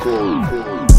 cool, cool.